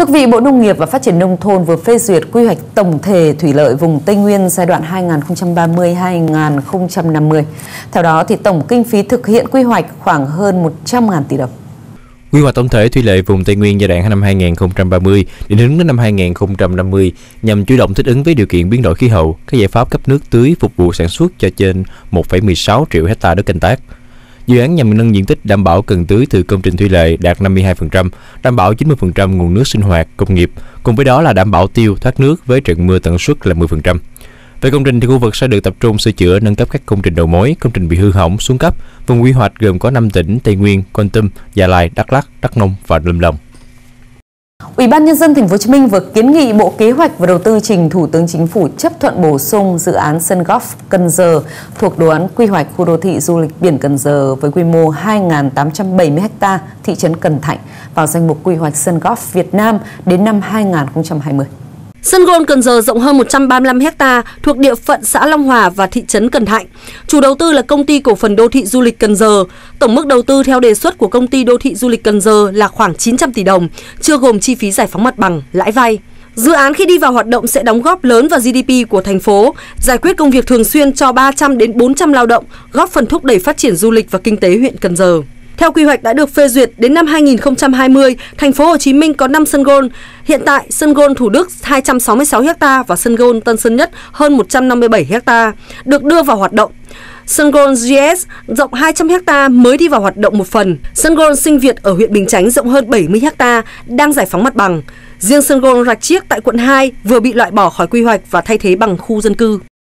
Thưa quý vị, Bộ Nông nghiệp và Phát triển Nông thôn vừa phê duyệt quy hoạch tổng thể thủy lợi vùng Tây Nguyên giai đoạn 2030-2050. Theo đó, thì tổng kinh phí thực hiện quy hoạch khoảng hơn 100.000 tỷ đồng. Quy hoạch tổng thể thủy lợi vùng Tây Nguyên giai đoạn năm 2030 định hướng đến năm 2050 nhằm chủ động thích ứng với điều kiện biến đổi khí hậu, các giải pháp cấp nước tưới phục vụ sản xuất cho trên 1,16 triệu hecta đất canh tác. Dự án nhằm nâng diện tích đảm bảo cần tưới từ công trình thủy lợi đạt 52%, đảm bảo 90% nguồn nước sinh hoạt, công nghiệp, cùng với đó là đảm bảo tiêu thoát nước với trận mưa tần suất là 10%. Về công trình thì khu vực sẽ được tập trung sửa chữa nâng cấp các công trình đầu mối, công trình bị hư hỏng xuống cấp. Vùng quy hoạch gồm có 5 tỉnh Tây Nguyên, Kon Tum, Gia Lai, Đắk Lắk, Đắk Nông và Lâm Đồng. Ủy ban nhân dân thành phố Hồ Chí Minh vừa kiến nghị Bộ Kế hoạch và Đầu tư trình Thủ tướng Chính phủ chấp thuận bổ sung dự án sân golf Cần Giờ thuộc đồ án quy hoạch khu đô thị du lịch biển Cần Giờ với quy mô 2.870 ha thị trấn Cần Thạnh vào danh mục quy hoạch sân golf Việt Nam đến năm 2020. Sân gôn Cần Giờ rộng hơn 135 ha thuộc địa phận xã Long Hòa và thị trấn Cần Thạnh. Chủ đầu tư là công ty cổ phần đô thị du lịch Cần Giờ. Tổng mức đầu tư theo đề xuất của công ty đô thị du lịch Cần Giờ là khoảng 900 tỷ đồng, chưa gồm chi phí giải phóng mặt bằng, lãi vay. Dự án khi đi vào hoạt động sẽ đóng góp lớn vào GDP của thành phố, giải quyết công việc thường xuyên cho 300 đến 400 lao động, góp phần thúc đẩy phát triển du lịch và kinh tế huyện Cần Giờ. Theo quy hoạch đã được phê duyệt, đến năm 2020, thành phố Hồ Chí Minh có 5 sân gôn. Hiện tại, sân gôn Thủ Đức 266 ha và sân gôn Tân Sơn Nhất hơn 157 ha được đưa vào hoạt động. Sân gôn GS rộng 200 ha mới đi vào hoạt động một phần. Sân gôn Sinh Việt ở huyện Bình Chánh rộng hơn 70 ha đang giải phóng mặt bằng. Riêng sân gôn Rạch Chiếc tại quận 2 vừa bị loại bỏ khỏi quy hoạch và thay thế bằng khu dân cư.